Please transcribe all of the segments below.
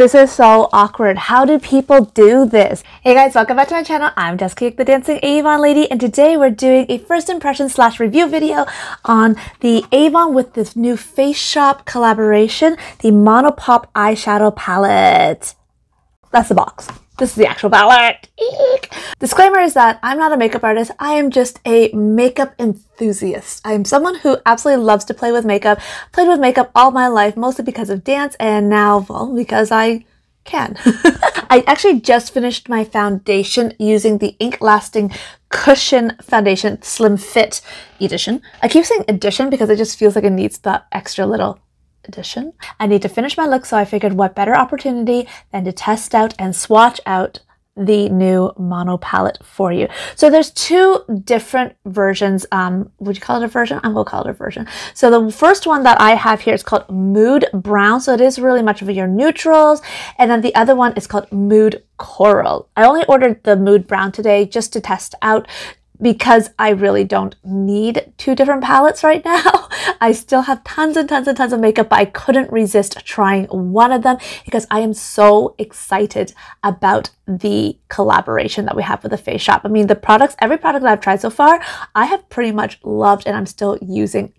This is so awkward. How do people do this? Hey guys, welcome back to my channel. I'm Jessica, the Dancing Avon Lady, and today we're doing a first impression slash review video on the Avon with this new Face Shop collaboration, the Mono Pop eyeshadow palette. That's the box. This is the actual palette. Eek. Disclaimer is that I'm not a makeup artist. I am just a makeup enthusiast. I am someone who absolutely loves to play with makeup. Played with makeup all my life, mostly because of dance and now, well, because I can. I actually just finished my foundation using the Ink Lasting Cushion Foundation Slim Fit Edition. I keep saying edition because it just feels like it needs that extra little edition. I need to finish my look, so I figured what better opportunity than to test out and swatch out the new mono palette for you. So there's two different versions. Um, would you call it a version? I'm gonna call it a version. So the first one that I have here is called Mood Brown. So it is really much of your neutrals. And then the other one is called Mood Coral. I only ordered the Mood Brown today just to test out because I really don't need two different palettes right now. I still have tons and tons and tons of makeup, but I couldn't resist trying one of them because I am so excited about the collaboration that we have with the Face Shop. I mean, the products, every product that I've tried so far, I have pretty much loved and I'm still using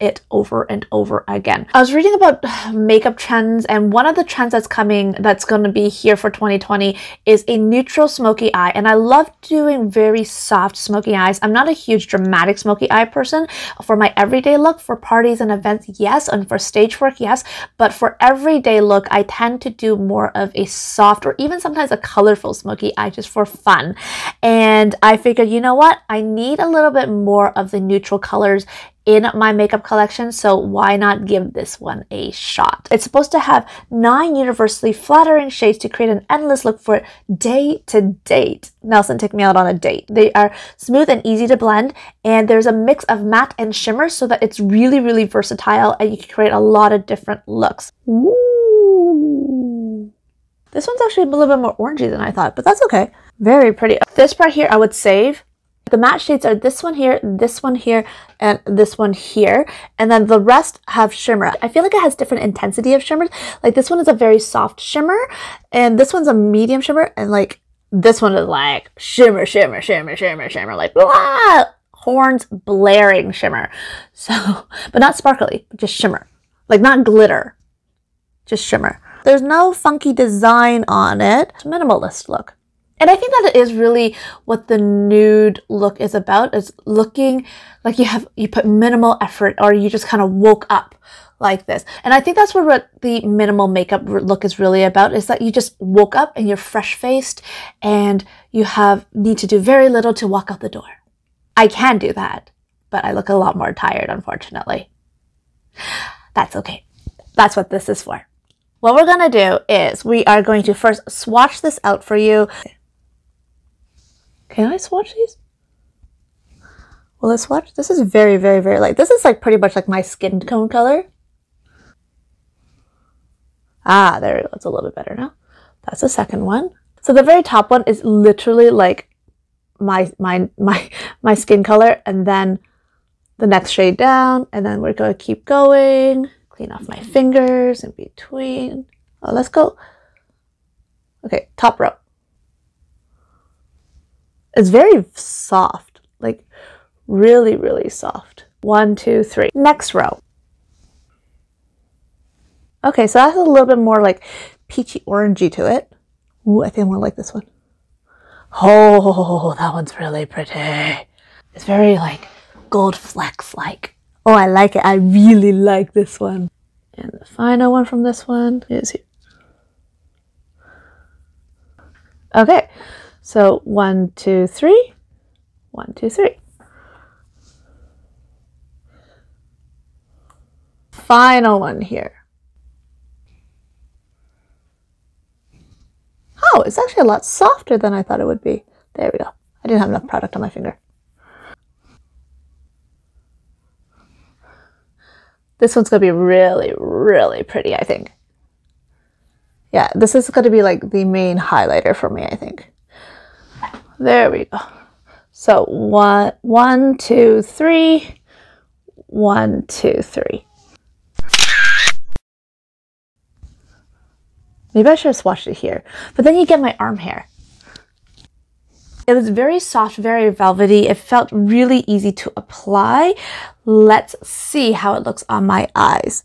it over and over again. I was reading about makeup trends and one of the trends that's coming that's going to be here for 2020 is a neutral smoky eye and I love doing very soft smoky eyes. I'm not a huge dramatic smoky eye person. For my everyday look, for parties and events, yes, and for stage work, yes, but for everyday look, I tend to do more of a soft or even sometimes a colorful smoky eye just for fun. And I figured, you know what? I need a little bit more of the neutral colors in my makeup collection, so why not give this one a shot? It's supposed to have nine universally flattering shades to create an endless look for day to date. Nelson, took me out on a date. They are smooth and easy to blend, and there's a mix of matte and shimmer so that it's really, really versatile and you can create a lot of different looks. Ooh. This one's actually a little bit more orangey than I thought, but that's okay. Very pretty. This part here I would save the matte shades are this one here, this one here, and this one here. And then the rest have shimmer. I feel like it has different intensity of shimmers. Like this one is a very soft shimmer, and this one's a medium shimmer, and like this one is like shimmer, shimmer, shimmer, shimmer, shimmer, like blah, horns blaring shimmer. So, but not sparkly, just shimmer. Like not glitter, just shimmer. There's no funky design on it. It's minimalist look. And I think that is really what the nude look is about is looking like you have you put minimal effort or you just kind of woke up like this. And I think that's what the minimal makeup look is really about is that you just woke up and you're fresh faced and you have need to do very little to walk out the door. I can do that, but I look a lot more tired unfortunately. That's okay. That's what this is for. What we're going to do is we are going to first swatch this out for you. Can I swatch these? Well, let's swatch. This is very, very, very light. This is like pretty much like my skin tone color. Ah, there we go. It's a little bit better now. That's the second one. So the very top one is literally like my my my my skin color, and then the next shade down, and then we're gonna keep going. Clean off my fingers in between. Oh, let's go. Okay, top row. It's very soft, like really, really soft. One, two, three. Next row. Okay, so that's a little bit more like peachy orangey to it. Ooh, I think I want to like this one. Oh, that one's really pretty. It's very like gold flecks like. Oh, I like it. I really like this one. And the final one from this one is here. Okay, so one, two, three, one, two, three. Final one here. Oh, it's actually a lot softer than I thought it would be. There we go. I didn't have enough product on my finger. This one's going to be really, really pretty, I think. Yeah, this is going to be like the main highlighter for me, I think. There we go. So one, one, two, three, one, two, three. Maybe I should have swatched it here. But then you get my arm hair. It was very soft, very velvety. It felt really easy to apply. Let's see how it looks on my eyes.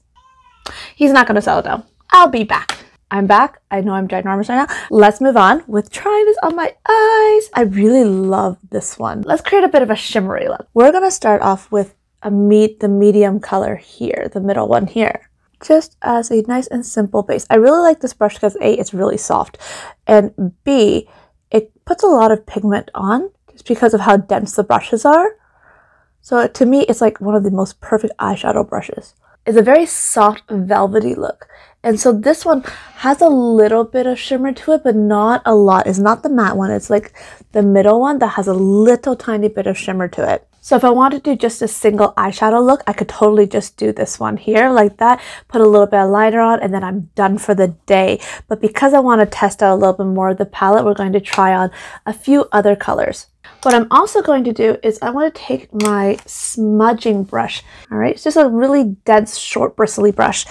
He's not going to settle down. I'll be back. I'm back. I know I'm ginormous right now. Let's move on with trying this on my eyes. I really love this one. Let's create a bit of a shimmery look. We're to start off with a meet the medium color here, the middle one here just as a nice and simple base. I really like this brush because A, it's really soft, and B, it puts a lot of pigment on just because of how dense the brushes are. So to me, it's like one of the most perfect eyeshadow brushes. It's a very soft, velvety look. And so this one has a little bit of shimmer to it, but not a lot. It's not the matte one. It's like the middle one that has a little tiny bit of shimmer to it. So if I wanted to do just a single eyeshadow look, I could totally just do this one here like that, put a little bit of liner on, and then I'm done for the day. But because I want to test out a little bit more of the palette, we're going to try on a few other colors. What I'm also going to do is I want to take my smudging brush, all right? It's just a really dense, short, bristly brush.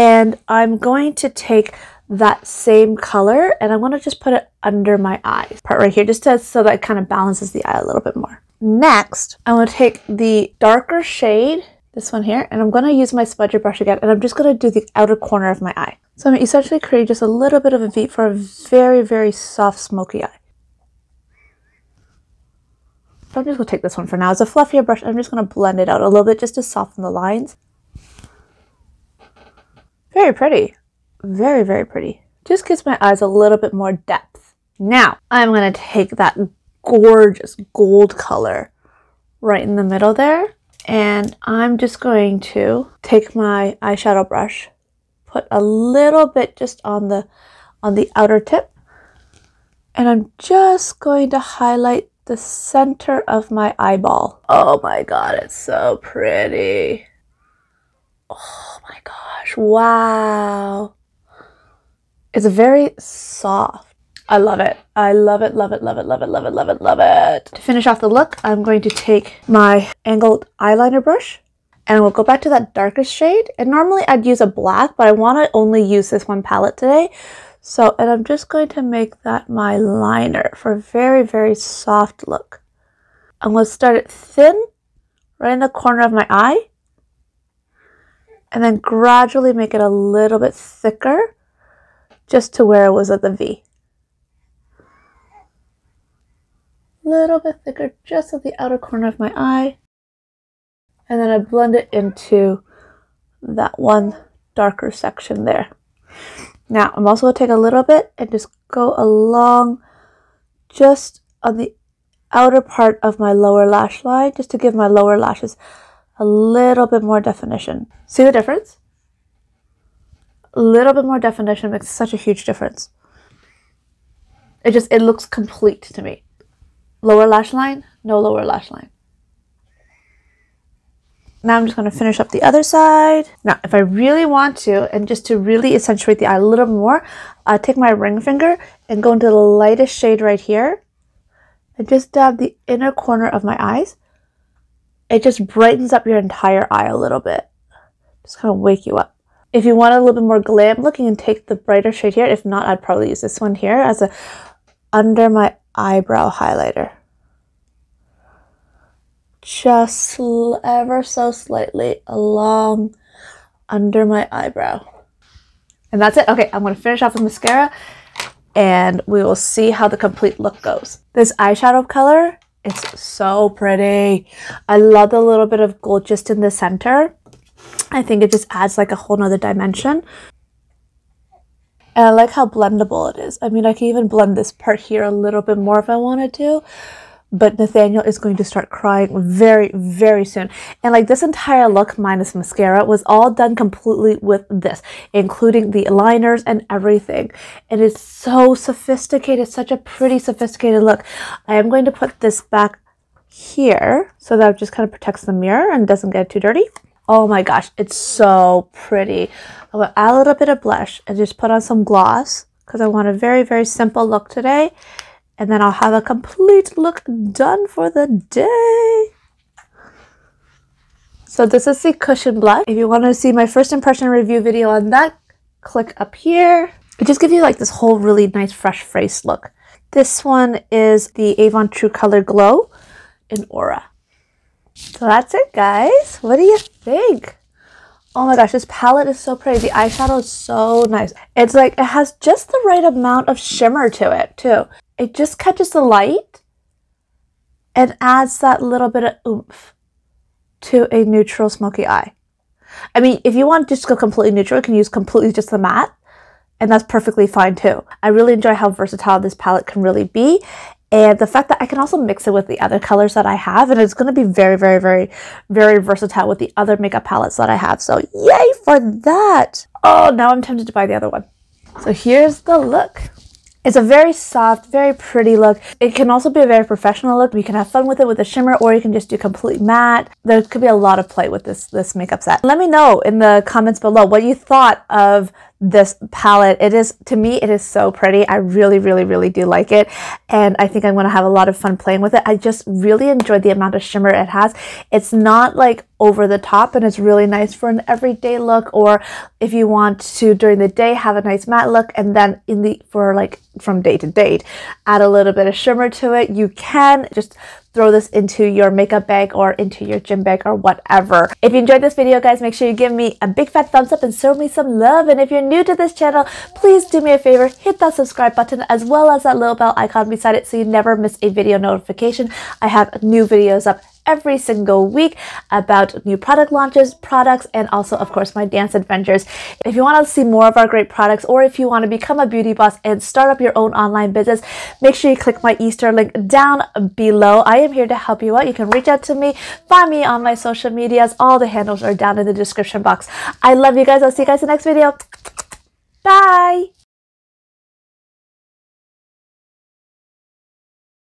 And I'm going to take that same color and I want to just put it under my eyes part right here just to, so that kind of balances the eye a little bit more. Next, I'm going to take the darker shade, this one here, and I'm going to use my smudger brush again, and I'm just going to do the outer corner of my eye. So I'm essentially creating just a little bit of a V for a very, very soft, smoky eye. I'm just going to take this one for now. It's a fluffier brush. I'm just going to blend it out a little bit just to soften the lines. Very pretty. Very, very pretty. Just gives my eyes a little bit more depth. Now, I'm going to take that gorgeous gold color right in the middle there. And I'm just going to take my eyeshadow brush, put a little bit just on the on the outer tip. And I'm just going to highlight the center of my eyeball. Oh my god, it's so pretty. Gosh, wow. It's very soft I love it. I love it, love it, love it, love it, love it, love it, love it. To finish off the look, I'm going to take my angled eyeliner brush and we'll go back to that darkest shade. And normally I'd use a black, but I want to only use this one palette today. So, and I'm just going to make that my liner for a very, very soft look. I'm going to start it thin, right in the corner of my eye. And then gradually make it a little bit thicker, just to where it was at the V. little bit thicker just at the outer corner of my eye. And then I blend it into that one darker section there. Now, I'm also going to take a little bit and just go along just on the outer part of my lower lash line, just to give my lower lashes a little bit more definition. See the difference? A little bit more definition makes such a huge difference. It just, it looks complete to me lower lash line, no lower lash line. Now I'm just going to finish up the other side. Now, if I really want to, and just to really accentuate the eye a little more, I take my ring finger and go into the lightest shade right here and just dab the inner corner of my eyes. It just brightens up your entire eye a little bit. Just kind of wake you up. If you want a little bit more glam looking and take the brighter shade here. If not, I'd probably use this one here as a under my eyebrow highlighter. Just ever so slightly along under my eyebrow. And that's it. Okay, I'm going to finish off with mascara and we will see how the complete look goes. This eyeshadow color is so pretty. I love the little bit of gold just in the center. I think it just adds like a whole nother dimension. And I like how blendable it is. I mean, I can even blend this part here a little bit more if I wanted to. But Nathaniel is going to start crying very, very soon. And like this entire look minus mascara was all done completely with this, including the liners and everything. It is so sophisticated, such a pretty sophisticated look. I am going to put this back here so that it just kind of protects the mirror and doesn't get too dirty. Oh my gosh, it's so pretty. I will add a little bit of blush and just put on some gloss because I want a very, very simple look today. And then I'll have a complete look done for the day. So this is the cushion blush. If you want to see my first impression review video on that, click up here. It just gives you like this whole really nice fresh face look. This one is the Avon True Color Glow in Aura. So that's it, guys. What do you think? Oh my gosh, this palette is so pretty. The eyeshadow is so nice. It's like, it has just the right amount of shimmer to it, too. It just catches the light and adds that little bit of oomph to a neutral smoky eye. I mean, if you want to just go completely neutral, you can use completely just the matte, and that's perfectly fine too. I really enjoy how versatile this palette can really be, and the fact that I can also mix it with the other colors that I have, and it's going to be very, very, very, very versatile with the other makeup palettes that I have. So yay for that! Oh, now I'm tempted to buy the other one. So here's the look. It's a very soft, very pretty look. It can also be a very professional look. You can have fun with it with a shimmer or you can just do complete matte. There could be a lot of play with this, this makeup set. Let me know in the comments below what you thought of this palette. It is, to me, it is so pretty. I really, really, really do like it. And I think I'm going to have a lot of fun playing with it. I just really enjoyed the amount of shimmer it has. It's not like over the top and it's really nice for an everyday look or if you want to during the day have a nice matte look and then in the for like from day to date add a little bit of shimmer to it you can just throw this into your makeup bag or into your gym bag or whatever. If you enjoyed this video, guys, make sure you give me a big fat thumbs up and show me some love. And if you're new to this channel, please do me a favor, hit that subscribe button as well as that little bell icon beside it so you never miss a video notification. I have new videos up every single week about new product launches, products, and also, of course, my dance adventures. If you want to see more of our great products or if you want to become a beauty boss and start up your own online business, make sure you click my estore link down below. I am here to help you out. You can reach out to me, find me on my social medias. All the handles are down in the description box. I love you guys. I'll see you guys in the next video. Bye.